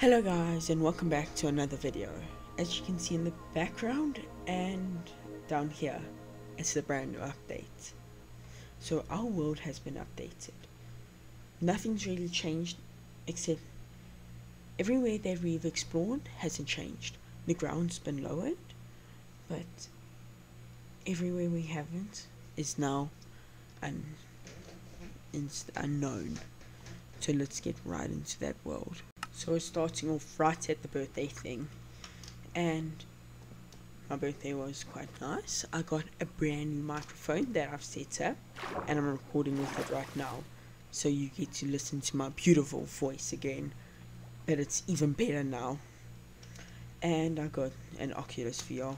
Hello guys and welcome back to another video. As you can see in the background and down here, it's the brand new update. So our world has been updated. Nothing's really changed except everywhere that we've explored hasn't changed. The ground's been lowered, but everywhere we haven't is now un unknown. So let's get right into that world. So starting off right at the birthday thing. And my birthday was quite nice. I got a brand new microphone that I've set up and I'm recording with it right now. So you get to listen to my beautiful voice again. But it's even better now. And I got an Oculus VR.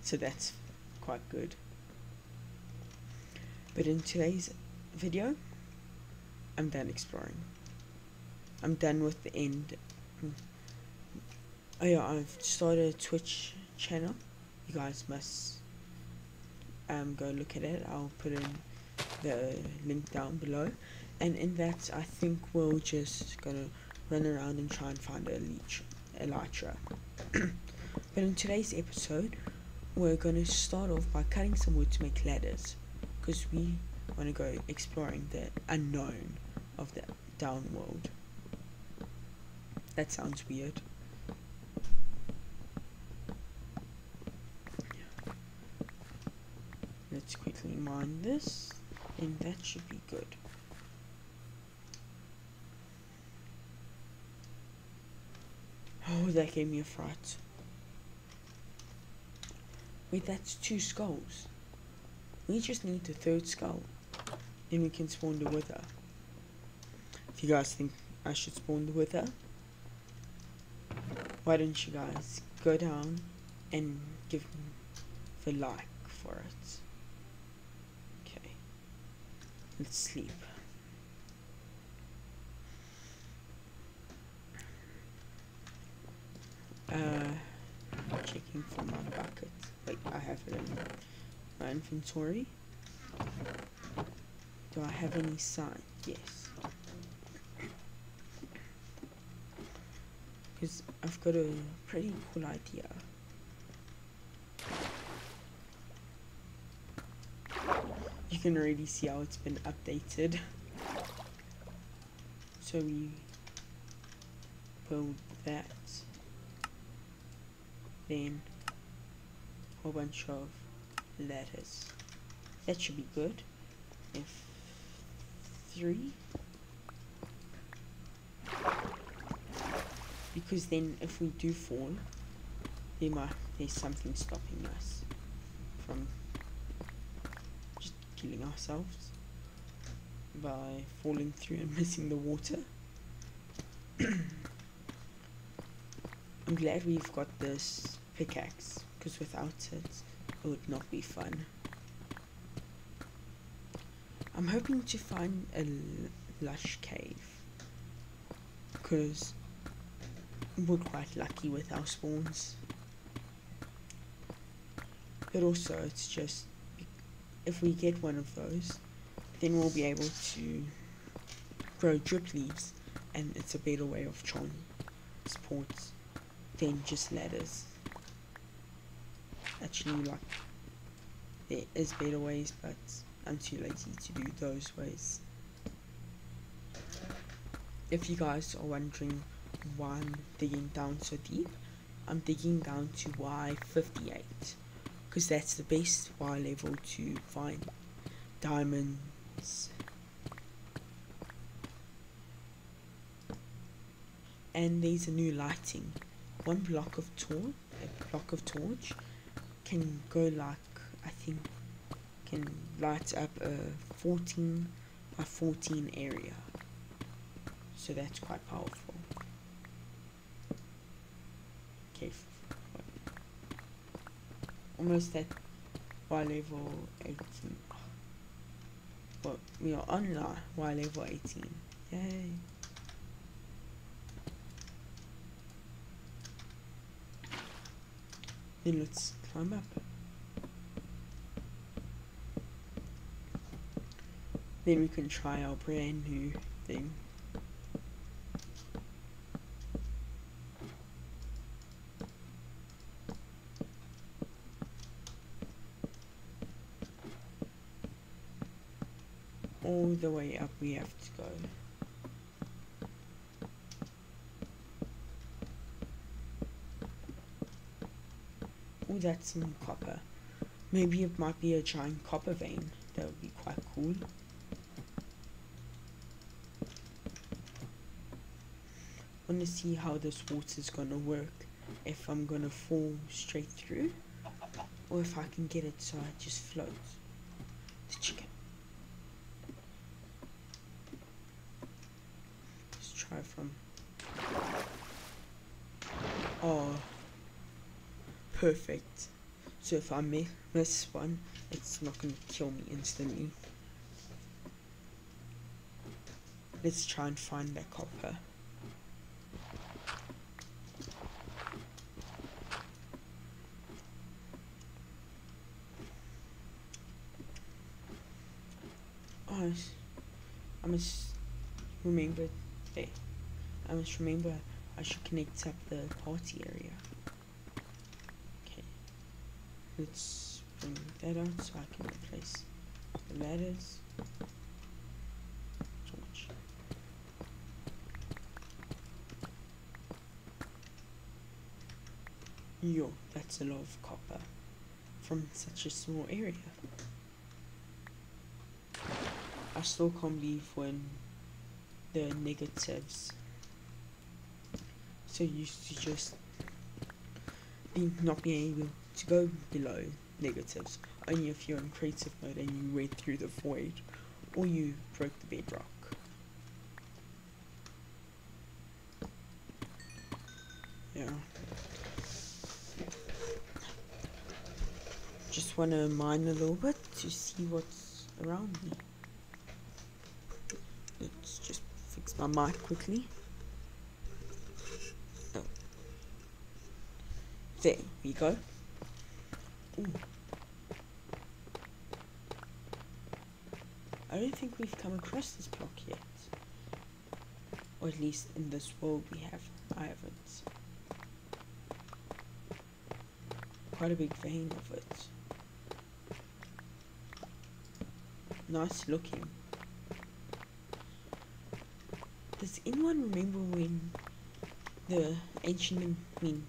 So that's quite good. But in today's video, I'm done exploring. I'm done with the end. Oh yeah, I've started a Twitch channel. You guys must um, go look at it. I'll put in the link down below. And in that, I think we'll just gonna run around and try and find a leech, elytra. but in today's episode, we're gonna start off by cutting some wood to make ladders, because we want to go exploring the unknown of the down world. That sounds weird. Let's quickly mine this, and that should be good. Oh, that gave me a fright. Wait, that's two skulls. We just need the third skull. Then we can spawn the wither. If you guys think I should spawn the wither, why don't you guys go down and give the like for it. Okay. Let's sleep. Uh, checking for my bucket. Wait, I have it in my inventory. Do I have any sign? Yes. Because I've got a pretty cool idea. You can already see how it's been updated. So we build that. Then a whole bunch of letters. That should be good. If three because then if we do fall there might there's something stopping us from just killing ourselves by falling through and missing the water. I'm glad we've got this pickaxe because without it it would not be fun. I'm hoping to find a lush cave because we're quite lucky with our spawns. But also, it's just if we get one of those, then we'll be able to grow drip leaves, and it's a better way of trying sports than just ladders. Actually, like there is better ways, but I'm too lazy to do those ways. If you guys are wondering why I'm digging down so deep, I'm digging down to Y58 because that's the best Y level to find diamonds. And there's a new lighting. One block of torch, a block of torch can go like I think can light up a 14 by 14 area. So that's quite powerful. Okay. Almost at Y level 18. But we are on Y level 18. Yay. Then let's climb up. Then we can try our brand new thing. All the way up we have to go. Oh, that's some copper. Maybe it might be a giant copper vein. That would be quite cool. want to see how this water is going to work. If I'm going to fall straight through. Or if I can get it so it just floats. The chicken. Let's try Oh. Perfect. So if I miss one, it's not going to kill me instantly. Let's try and find that copper. Oh, I must remember there. I must remember I should connect up the party area. Okay. Let's bring that out so I can replace the ladders. Torch. Yo, that's a lot of copper from such a small area. I still can't believe when the negatives so used to just not being able to go below negatives only if you're in creative mode and you went through the void or you broke the bedrock. Yeah. Just want to mine a little bit to see what's around me. Let's just fix my mic quickly. There we go. Ooh. I don't think we've come across this block yet. Or at least in this world we have. I haven't. Quite a big vein of it. Nice looking. Does anyone remember when the ancient, I mean,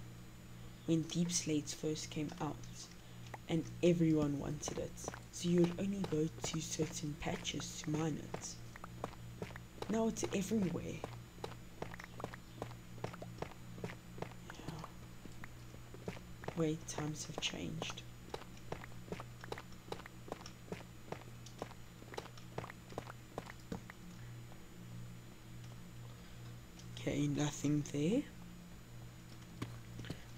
when deep slates first came out and everyone wanted it? So you would only go to certain patches to mine it. Now it's everywhere. Wait, times have changed. Okay, nothing there.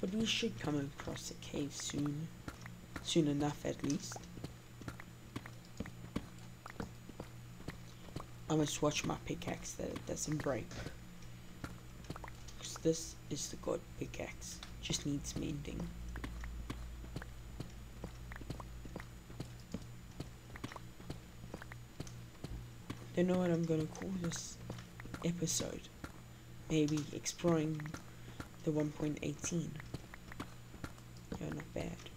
But we should come across a cave soon. Soon enough, at least. I must watch my pickaxe that it doesn't break. Because this is the good pickaxe. Just needs mending. Don't know what I'm gonna call this episode maybe exploring the 1.18. Yeah, not bad.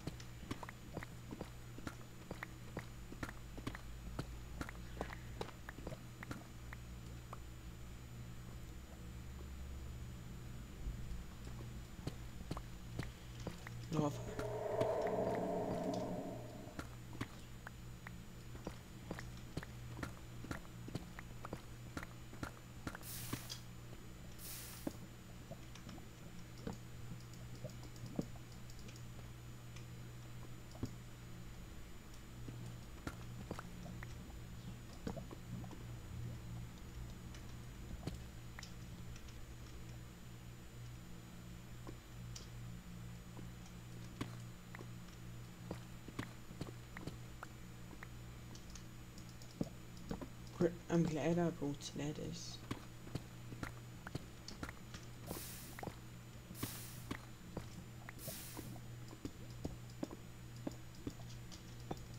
I'm glad I brought ladders.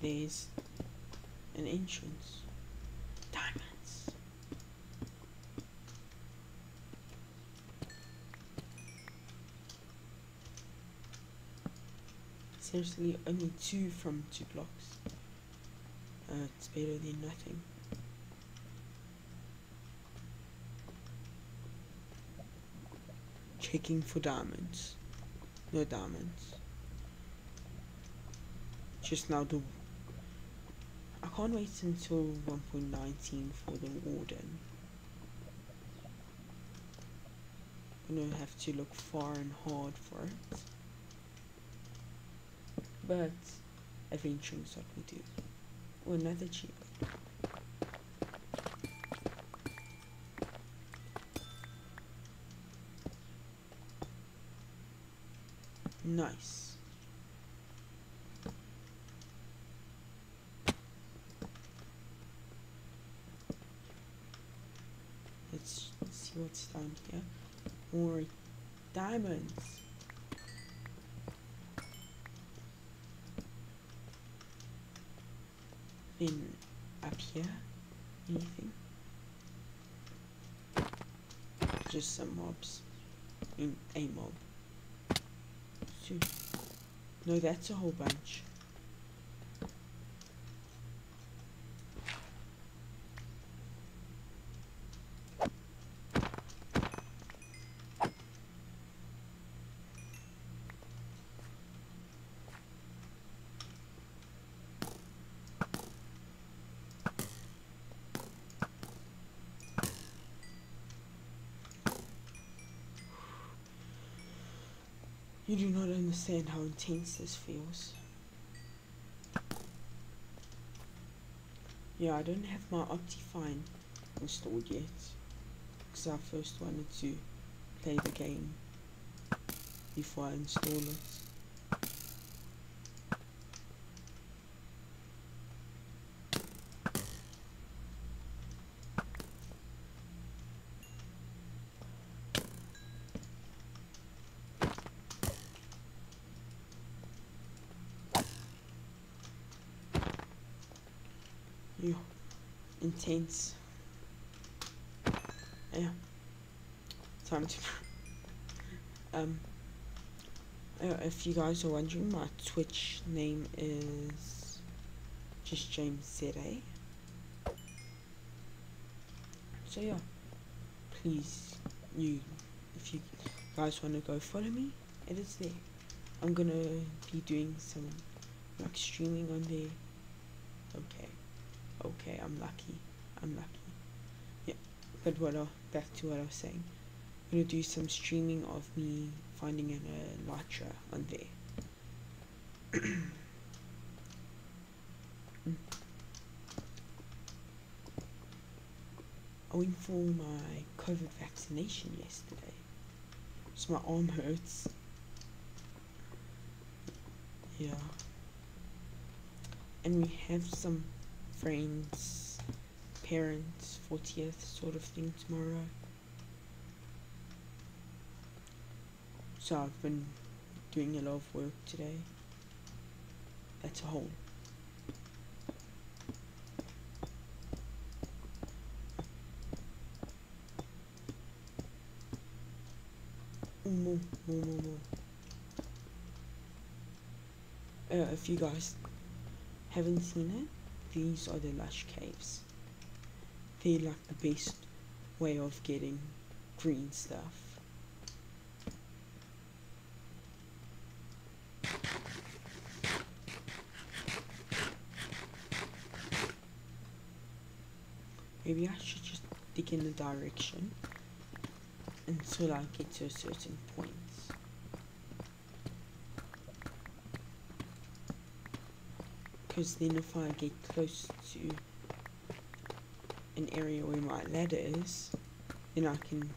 There's an entrance. Diamonds. Seriously, only two from two blocks. Uh, it's better than nothing. Checking for diamonds. No diamonds. Just now the I can't wait until 1.19 for the warden. I'm gonna have to look far and hard for it. But adventuring is what we do. Oh, another cheat. Nice. Let's see what's down here. More diamonds. Then up here, anything? Just some mobs. In a mob. Two. No, that's a whole bunch. You do not understand how intense this feels. Yeah, I don't have my Optifine installed yet. Because I first wanted to play the game before I install it. Yeah, intense. Yeah, time to. um, uh, if you guys are wondering, my Twitch name is just James ZA. So yeah, please, you, if you guys want to go follow me, it is there. I'm gonna be doing some like streaming on there. Okay okay, I'm lucky. I'm lucky. Yeah, but what I, back to what I was saying. I'm gonna do some streaming of me finding an elytra on there. I went for my COVID vaccination yesterday. So my arm hurts. Yeah. And we have some friends, parents, 40th sort of thing tomorrow. So I've been doing a lot of work today. That's a whole. More, more, more, more. Uh, if you guys haven't seen it, these are the lush caves. They're like the best way of getting green stuff. Maybe I should just dig in the direction until I get to a certain point. Because then if I get close to an area where my ladder is, then I can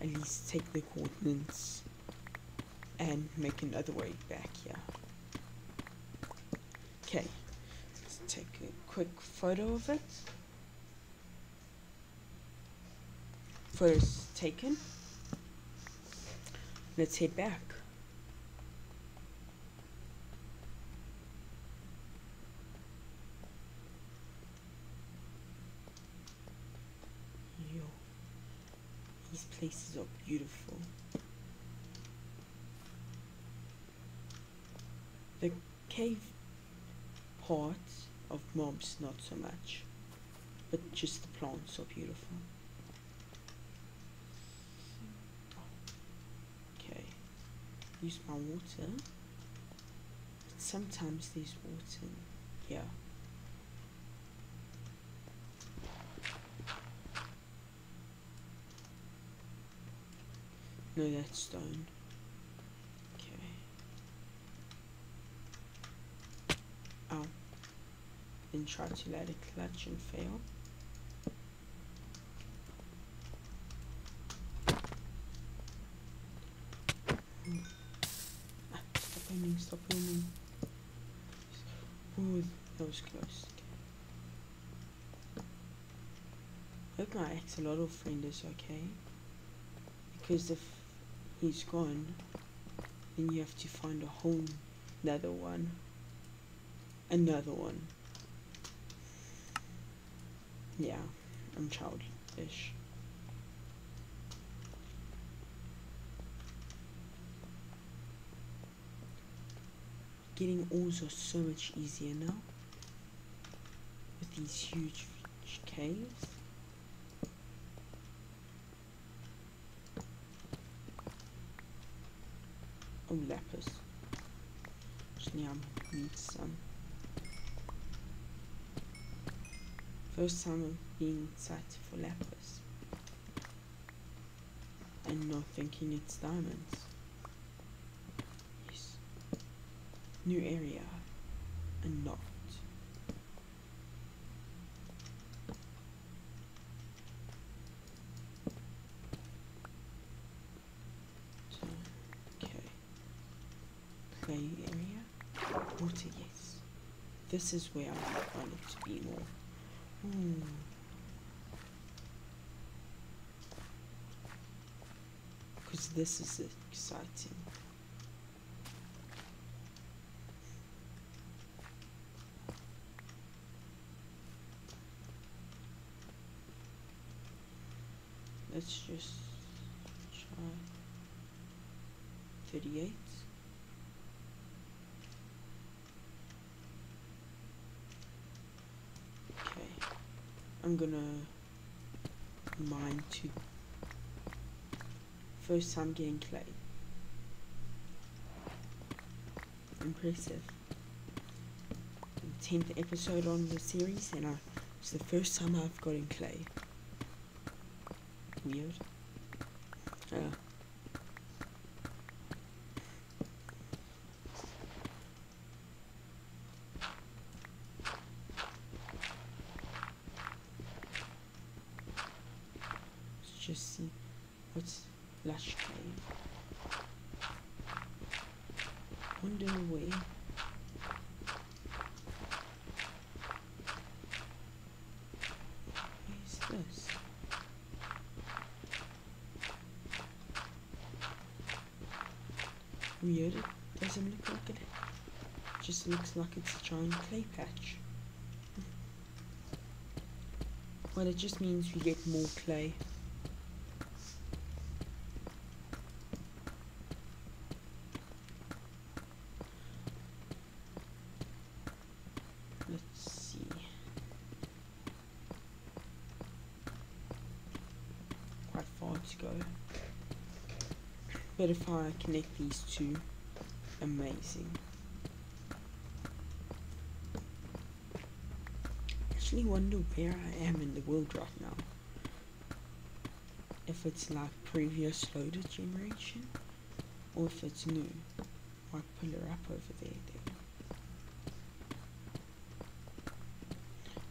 at least take the coordinates and make another way back here. Okay, let's take a quick photo of it. Photos taken. Let's head back. Places are beautiful. The cave part of mobs not so much, but just the plants are beautiful. Okay, use my water. Sometimes there's water here. No, that's stone. Okay. Oh. Then try to let it clutch and fail. Ah, stop aiming, stop aiming. Ooh, that was close. Hope my axolotl friend is okay. Because if he's gone, and you have to find a home another one. Another one. Yeah, I'm childish. Getting are so much easier now with these huge caves. Oh, lapis. Actually, I some. First time being excited for lapis. And not thinking it's diamonds. Yes. New area. And not. So, okay. Clay area. Water, yes. This is where I want it to be more. Hmm. Because this is exciting. Let's just try 38. Okay. I'm gonna mine to first time getting clay. Impressive. Tenth episode on the series, and I, it's the first time I've gotten clay. Weird. Uh, let's just see what's cave. Wonder where. Where's this? Weird. It doesn't look like it. Just looks like it's a giant clay patch. Well, it just means we get more clay. Let's see. Quite far to go. But if I connect these two, amazing. I actually wonder where I am in the world right now. If it's like previous loaded generation, or if it's new. Might pull her up over there then.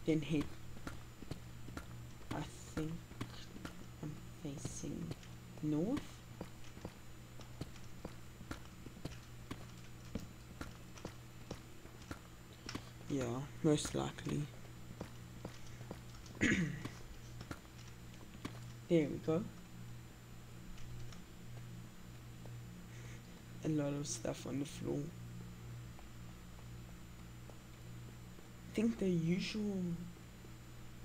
Then head. I think I'm facing north. Yeah, most likely. there we go. A lot of stuff on the floor. I think the usual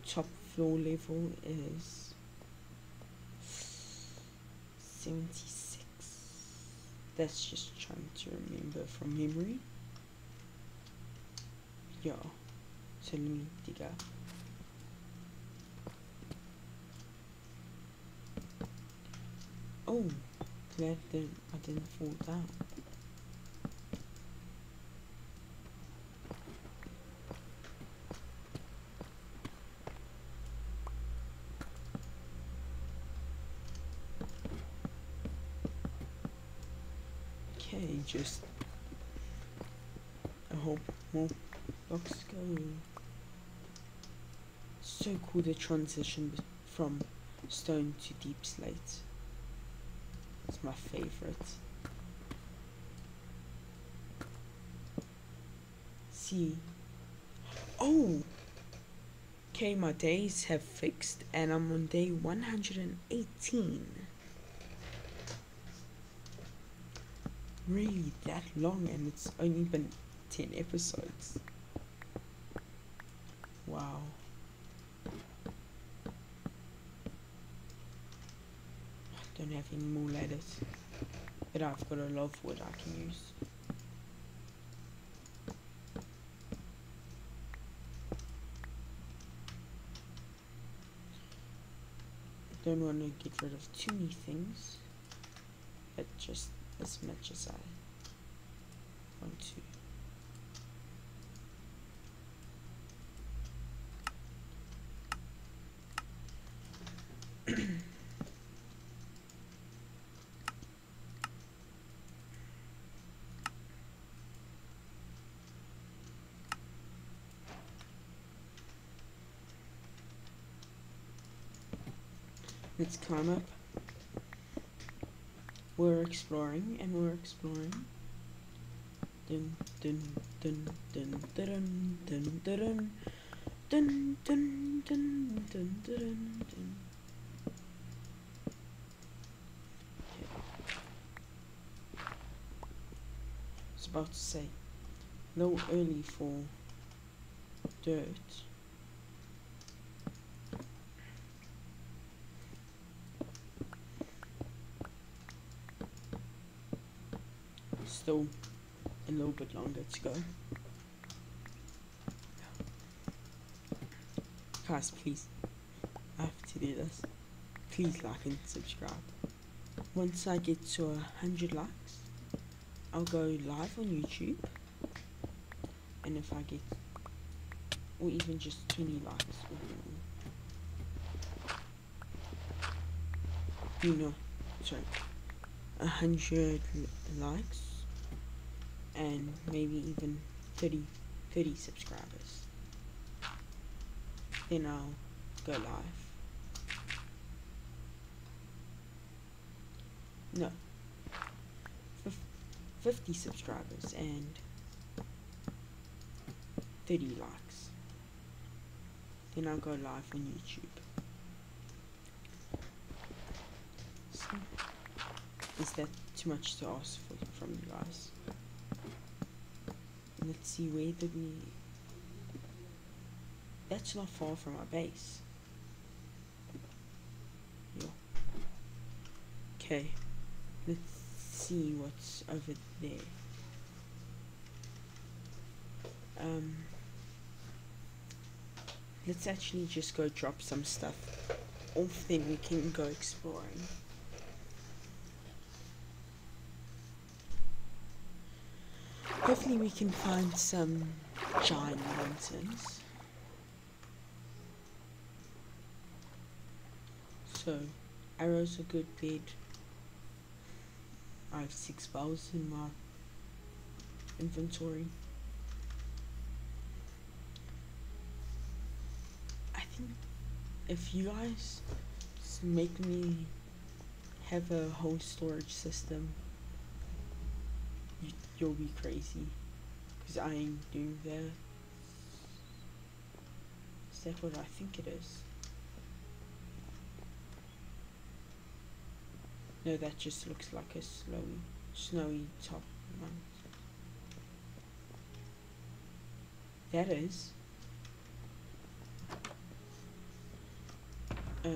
top floor level is 76. That's just trying to remember from memory. Yeah. So let me dig up. Oh, glad that I didn't fall down. Okay, just I hope more blocks go. So cool the transition from stone to deep slate. It's my favorite. See. Oh! Okay, my days have fixed and I'm on day 118. Really that long and it's only been 10 episodes. More ladders, but I've got a lot of wood I can use. Don't want to get rid of too many things, but just as much as I want to. Let's climb up. We're exploring and we're exploring. Dun dun dun dun dun dun dun dun dun dun dun dun dun dun. I was about to say, little early for dirt. Still a little bit longer to go. Guys, please, I have to do this. Please like and subscribe. Once I get to a hundred likes, I'll go live on YouTube. And if I get, or even just 20 likes, you know, sorry, a hundred likes, and maybe even 30, 30 subscribers. Then I'll go live. No. 50 subscribers and 30 likes. Then I'll go live on YouTube. So, is that too much to ask for, from you guys? Let's see where did we that's not far from our base. Okay. Let's see what's over there. Um let's actually just go drop some stuff off then we can go exploring. Hopefully we can find some giant mountains. So, arrows are good bed. I have six bows in my inventory. I think if you guys make me have a whole storage system, you'll be crazy. Because I ain't doing that. Is that what I think it is? No, that just looks like a snowy, snowy top. That is. Uh,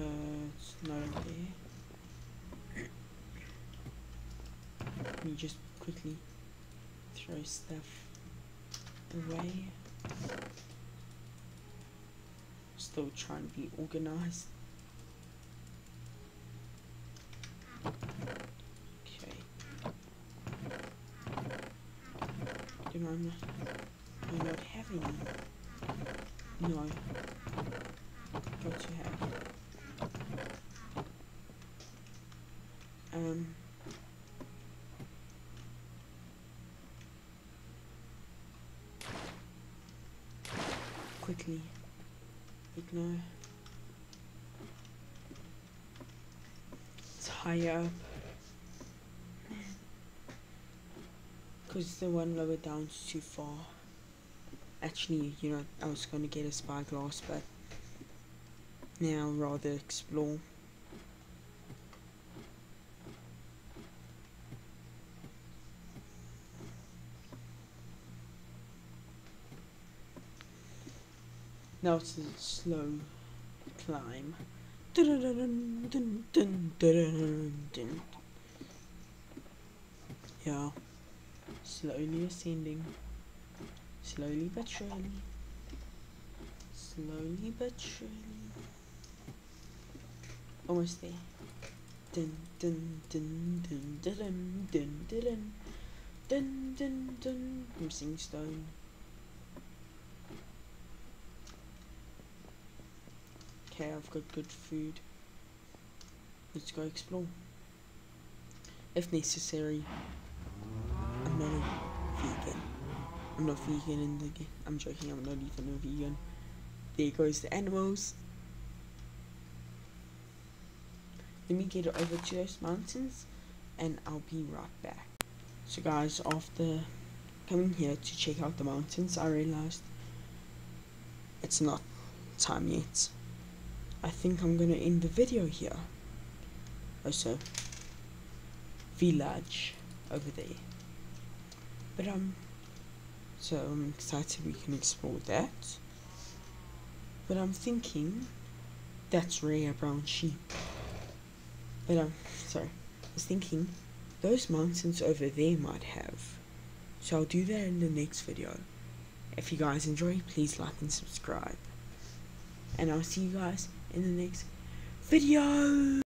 it's not there. Let me just quickly throw stuff away. Still trying to be organized. Okay. You know, I not, I'm not having. No. What you have. Quickly ignore. It's higher up. Because the one lower down is too far. Actually you know I was going to get a spyglass but now I'll rather explore Now it's a slow climb. Yeah. Slowly ascending. Slowly but surely. Slowly but surely. Almost there. Dun dun dun dun dun dun dun dun dun dun dun missing stone. Okay, I've got good food. Let's go explore. If necessary. I'm not a vegan. I'm not vegan in the game. I'm joking, I'm not even a vegan. There goes the animals. Let me get over to those mountains and I'll be right back. So guys, after coming here to check out the mountains, I realized it's not time yet. I think I'm gonna end the video here. Also, village over there. But um, so I'm excited we can explore that. But I'm thinking that's rare brown sheep. But um, sorry, I was thinking those mountains over there might have. So I'll do that in the next video. If you guys enjoy, please like and subscribe. And I'll see you guys in the next video.